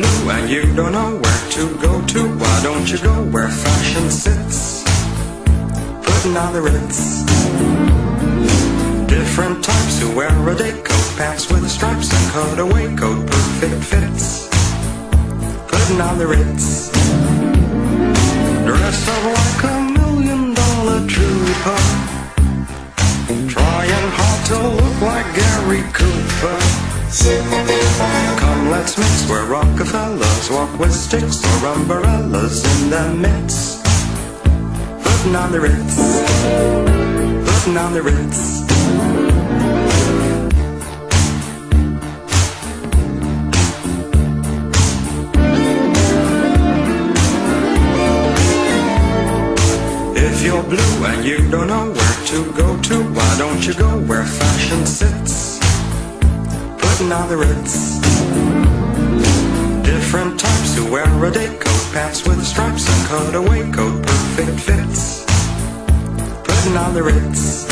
blue and you don't know where to go to, why don't you go where fashion sits? Putting on the ritz. Different types who wear a day coat, pants with stripes and cutaway coat, perfect fits. Putting on the ritz. Dressed up like a million dollar trooper. Trying hard to look like Gary Cooper. Let's mix where Rockefellers walk with sticks or umbrellas in the midst. Putting on the Ritz, putting on the Ritz. If you're blue and you don't know where to go to, why don't you go where fashion sits? Putting on the Ritz. Different types who wear a day coat, pants with stripes and cutaway coat, perfect fits. Putting on the Ritz.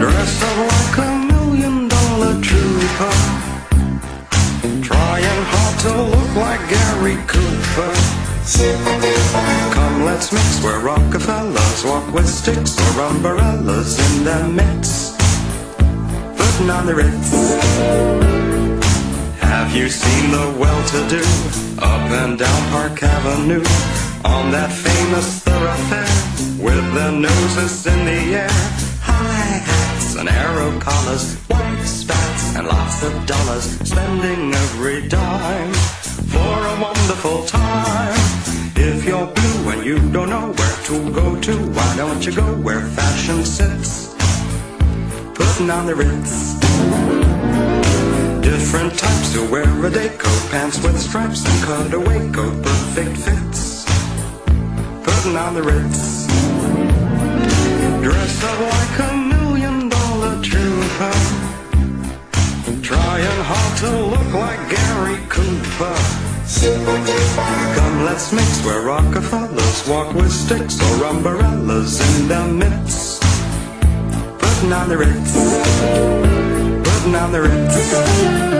Dressed up like a million dollar trooper. Trying hard to look like Gary Cooper. Come, let's mix where Rockefellers walk with sticks or umbrellas in the mix. Putting on the Ritz. Have you seen the well-to-do up and down Park Avenue on that famous thoroughfare with their noses in the air? High hats and arrow collars, white spats and lots of dollars, spending every dime for a wonderful time. If you're blue and you don't know where to go to, why don't you go where fashion sits? Putting on the Ritz. Wear a day coat, pants with stripes and cutaway coat, perfect fits. Putting on the Ritz. Dressed up like a million dollar trooper. Trying hard to look like Gary Cooper. Come, let's mix where Rockefellers walk with sticks or umbrellas in the midst. Putting on the Ritz. Putting on the Ritz.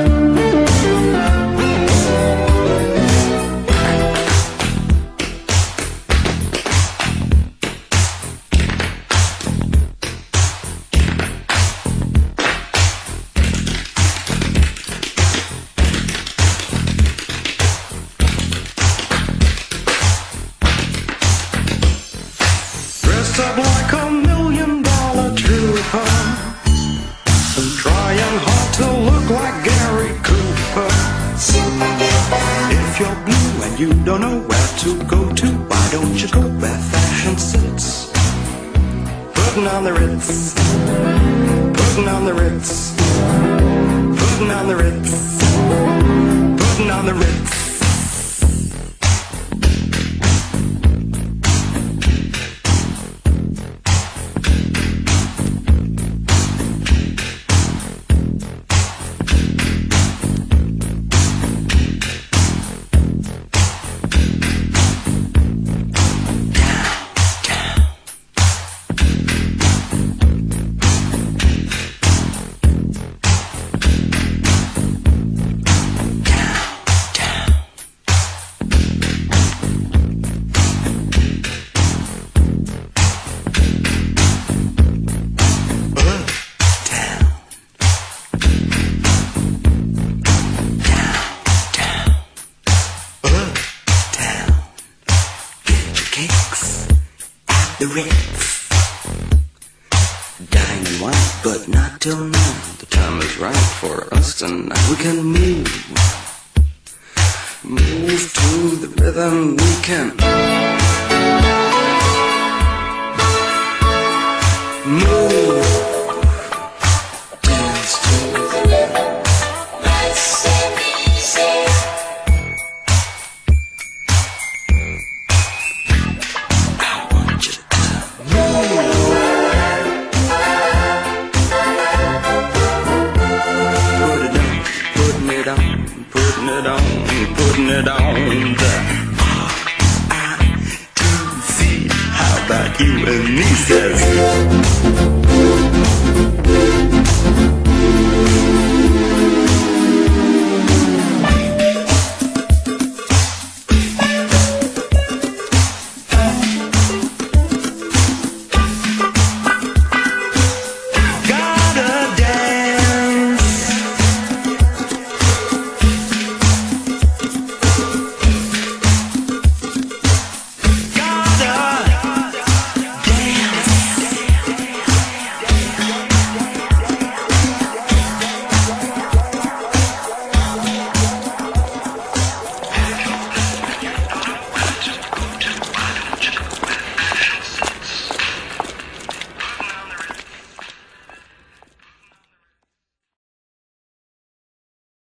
You don't know where to go to, why don't you go where fashion sits? Putting on the Ritz. Putting on the Ritz. Putting on the Ritz. Putting on the Ritz. The Ritz. Dining white, but not till now. The time is right for us tonight. We can move, Move to the rhythm we can. move, putting it on. The R-I-T-Z. How about you and me, says